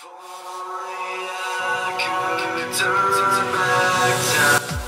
If only I could turn back time.